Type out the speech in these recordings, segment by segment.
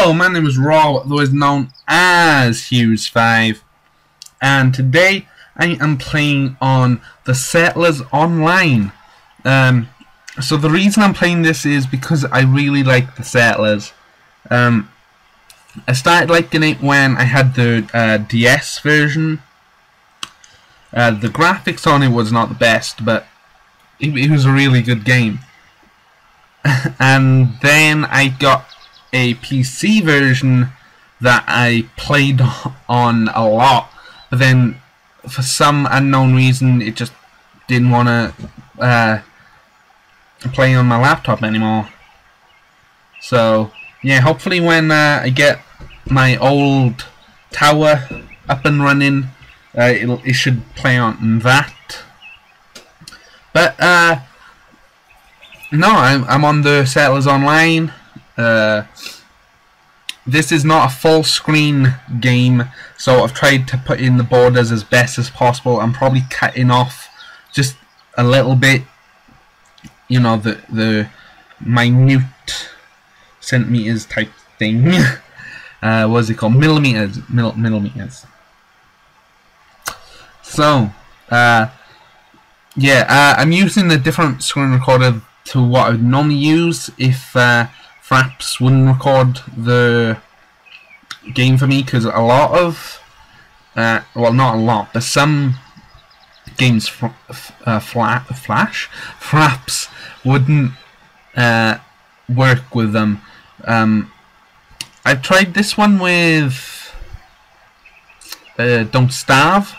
Hello, my name is Rob, otherwise known as Hughes5, and today I am playing on the Settlers Online. Um, so the reason I'm playing this is because I really like the Settlers. Um, I started liking it when I had the uh, DS version. Uh, the graphics on it was not the best, but it, it was a really good game. and then I got a PC version that I played on a lot, but then for some unknown reason it just didn't want to uh, play on my laptop anymore. So yeah, hopefully when uh, I get my old tower up and running, uh, it should play on that. But uh, no, I'm I'm on the Settlers Online. Uh, this is not a full screen game, so I've tried to put in the borders as best as possible. I'm probably cutting off just a little bit, you know, the the minute centimeters type thing. uh, what's it called? Millimeters, mil millimeters. So, uh, yeah, uh, I'm using a different screen recorder to what I would normally use if uh, Fraps wouldn't record the game for me because a lot of, uh, well, not a lot, but some games fr uh, Flash Fraps wouldn't uh, work with them. Um, I've tried this one with uh, Don't Starve,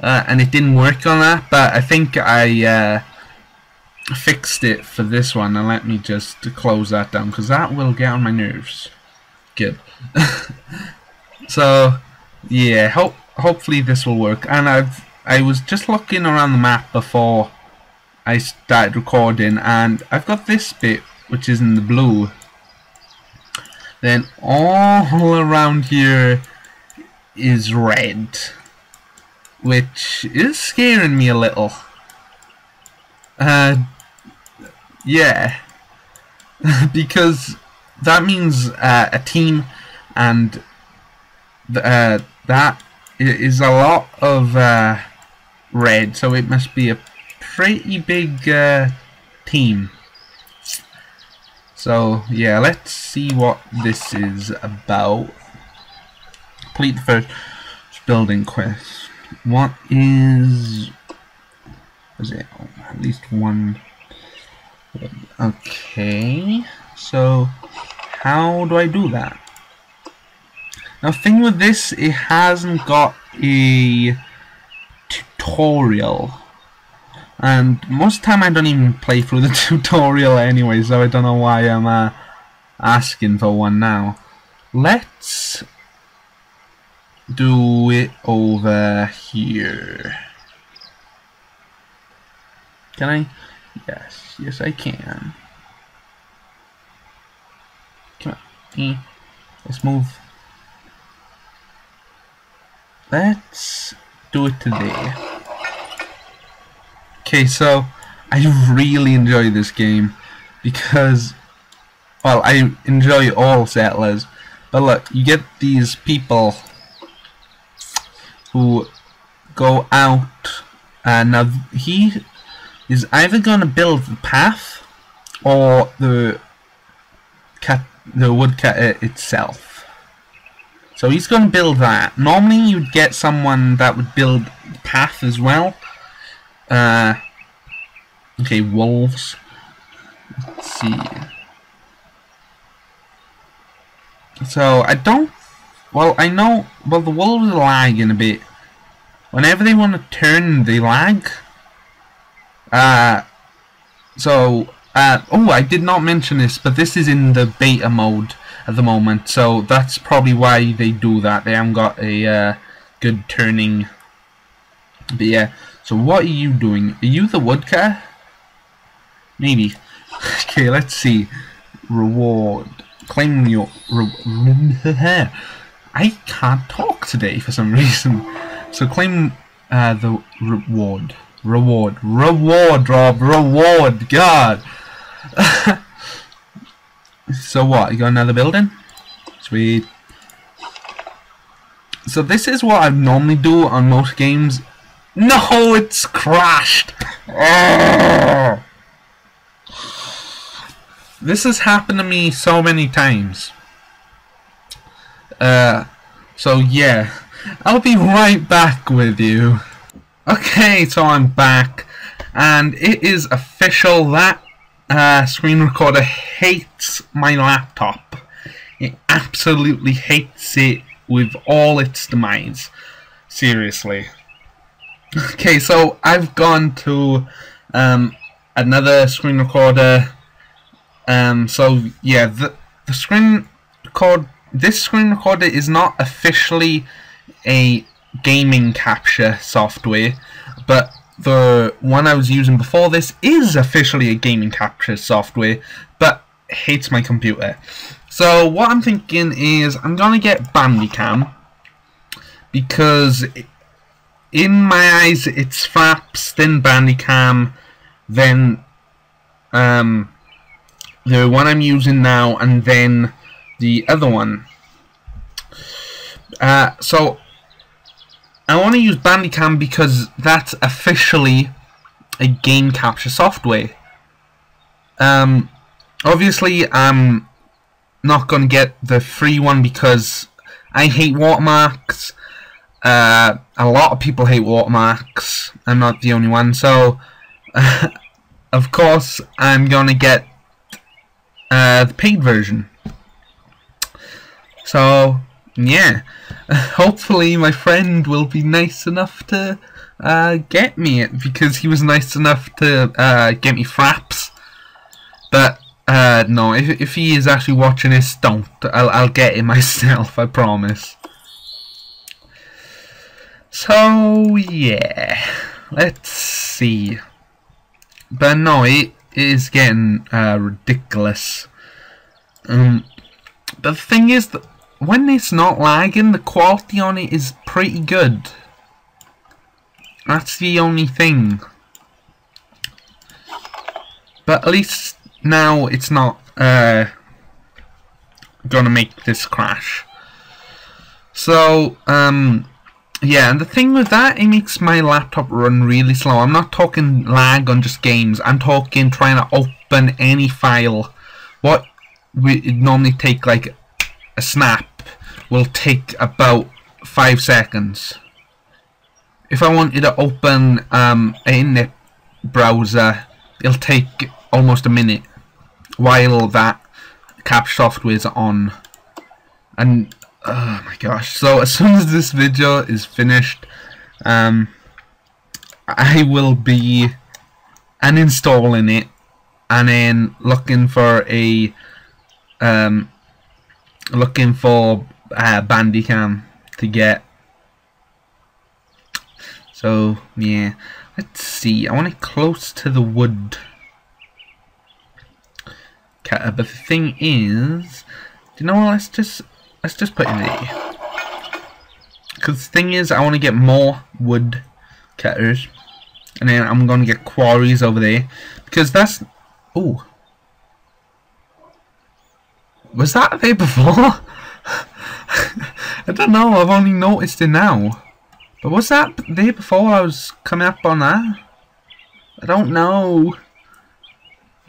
uh, and it didn't work on that. But I think I uh, fixed it for this one and let me just close that down because that will get on my nerves. Good. So yeah hope hopefully this will work. And I've I was just looking around the map before I started recording and I've got this bit which is in the blue. Then all around here is red which is scaring me a little. Uh, yeah, because that means uh, a team, and th uh, that is a lot of uh, red, so it must be a pretty big uh, team. So yeah, let's see what this is about. Complete the first building quest. What is is it? At least one. Okay, so how do I do that? Now, thing with this, it hasn't got a tutorial. And most time I don't even play through the tutorial anyway, so I don't know why I'm uh, asking for one now. Let's do it over here. Can I? Yes, yes I can. Come on. E. Let's move. Let's do it today. Okay, so I really enjoy this game because, well, I enjoy all settlers. But look, you get these people who go out, and now he is either going to build the path or the cat, the woodcutter itself. So he's going to build that. Normally you'd get someone that would build the path as well. Uh, okay, wolves. Let's see. So I don't. Well, I know. Well, the wolves are lagging a bit. Whenever they want to turn, they lag. Uh, so, uh, oh, I did not mention this, but this is in the beta mode at the moment, so that's probably why they do that. They haven't got a uh, good turning. But yeah, so what are you doing? Are you the woodcutter? Maybe. okay, let's see. Reward. Claim your... Re I can't talk today for some reason. So claim uh, the reward. Reward. Reward, Rob. Reward. God. so what? You got another building? Sweet. So this is what I normally do on most games. No, it's crashed. Oh. This has happened to me so many times. Uh, so yeah, I'll be right back with you. Okay, so I'm back, and it is official that uh, screen recorder hates my laptop. It absolutely hates it with all its demise. Seriously. Okay, so I've gone to um, another screen recorder. Um, so yeah, the the screen record this screen recorder is not officially a gaming capture software, but the one I was using before this is officially a gaming capture software, but hates my computer. So what I'm thinking is I'm gonna get Bandicam because in my eyes it's Fraps, then Bandicam, then um, the one I'm using now, and then the other one. Uh, so I want to use Bandicam because that's officially a game capture software. Um, obviously, I'm not going to get the free one because I hate watermarks. Uh, a lot of people hate watermarks. I'm not the only one. So, of course, I'm going to get uh, the paid version. So, yeah. Hopefully my friend will be nice enough to uh, get me it because he was nice enough to uh, get me fraps. But uh, no, if, if he is actually watching this, don't. I'll, I'll get it myself, I promise. So, yeah. Let's see. But no, it is getting uh, ridiculous. Um, but the thing is that when it's not lagging, the quality on it is pretty good. That's the only thing. But at least now it's not uh, gonna make this crash. So, um, yeah, and the thing with that, it makes my laptop run really slow. I'm not talking lag on just games. I'm talking trying to open any file. What would normally take like a snap will take about five seconds. If I wanted to open um, a internet browser, it'll take almost a minute while that cap software is on. And oh my gosh! So as soon as this video is finished, um, I will be uninstalling it and then looking for a um, looking for uh, Bandicam to get. So yeah, let's see. I want it close to the wood. Cutter but the thing is, do you know what? Let's just let's just put it there. Because the thing is, I want to get more wood cutters, and then I'm going to get quarries over there because that's. Oh, was that there before? I don't know, I've only noticed it now. But was that there before I was coming up on that? I don't know.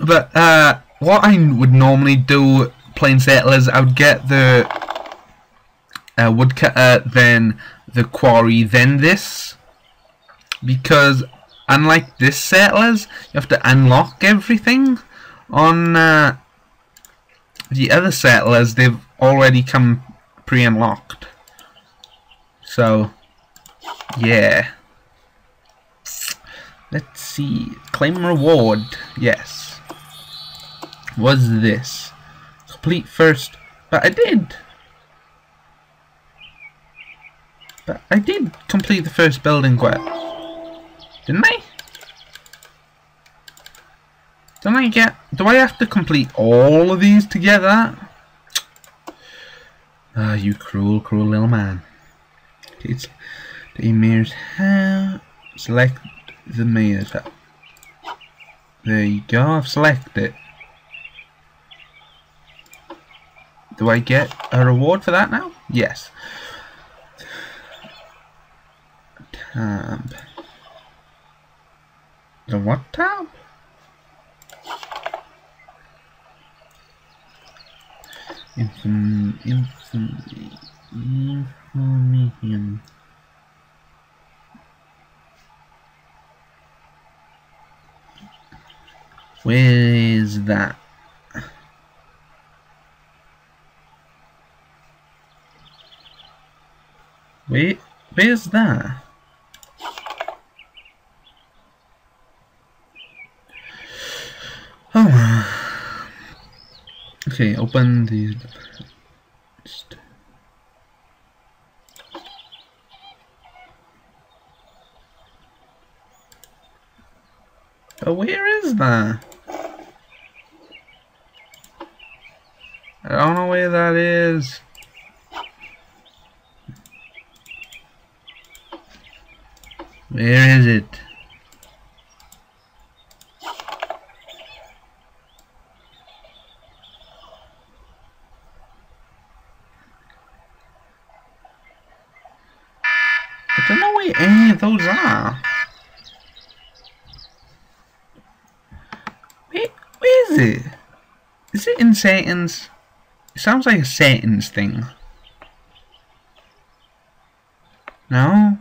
but uh, what I would normally do playing Settlers, I would get the uh, woodcutter, then the quarry, then this. Because unlike this Settlers, you have to unlock everything on uh, the other settlers, they've already come pre-unlocked. So, yeah. Let's see. Claim reward. Yes. Was this. Complete first. But I did. But I did complete the first building quest. Didn't I? Don't I get... Do I have to complete all of these together? Ah, you cruel, cruel little man. It's the mayor's house. Select the mayor's. There you go, I've selected. Do I get a reward for that now? Yes. Tab. The what tab? Infam, infam, information. Where is that? Wait, where's that? Oh. Okay, open the. Oh, where is that? I don't know where that is. Where is it? I don't of those are. Where, where is it? Is it in settings? It sounds like a settings thing. No?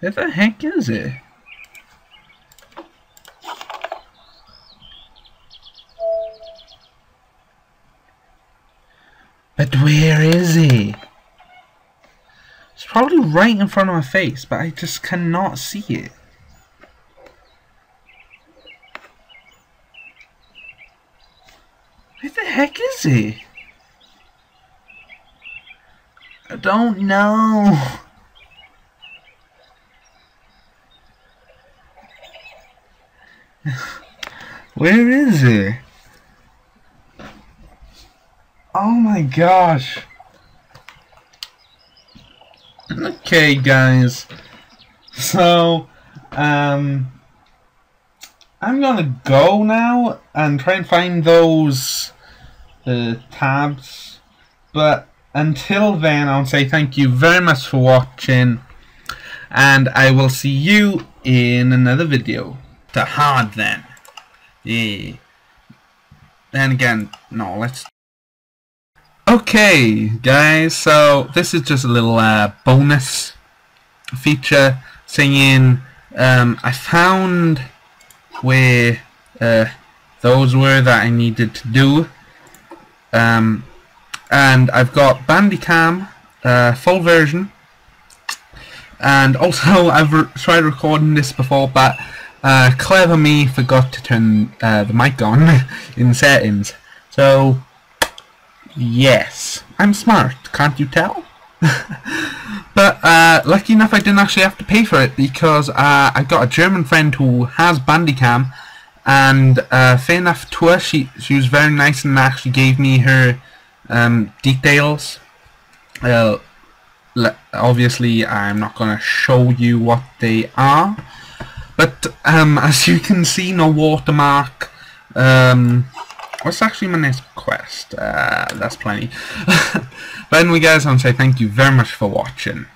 Where the heck is it? But where is he? It's probably right in front of my face, but I just cannot see it. Where the heck is he? I don't know. Where is it? Oh my gosh. Okay, guys. So, um, I'm gonna go now and try and find those uh, tabs. But until then, I'll say thank you very much for watching. And I will see you in another video. To hard then. Yeah. Then again, no, let's Okay, guys, so this is just a little uh, bonus feature saying um, I found where uh, those were that I needed to do. Um, and I've got Bandicam uh, full version. And also I've re tried recording this before but uh, clever me forgot to turn uh, the mic on in settings. So Yes, I'm smart, can't you tell? but uh, lucky enough I didn't actually have to pay for it because uh, I got a German friend who has Bandicam and uh, fair enough to her, she, she was very nice and actually gave me her um, details. Uh, obviously I'm not going to show you what they are but um, as you can see no watermark um, What's actually my next quest? Uh, that's plenty. but anyway guys, I want to say thank you very much for watching.